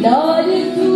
Lord, you